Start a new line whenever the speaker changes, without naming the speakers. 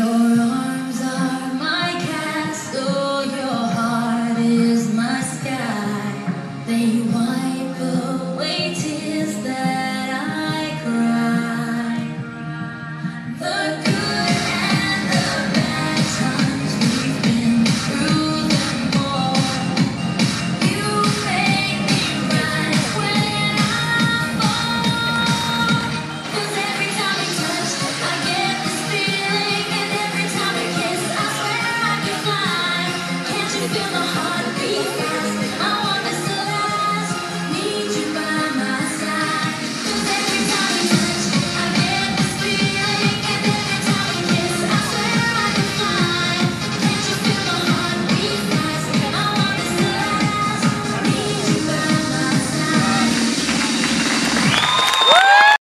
your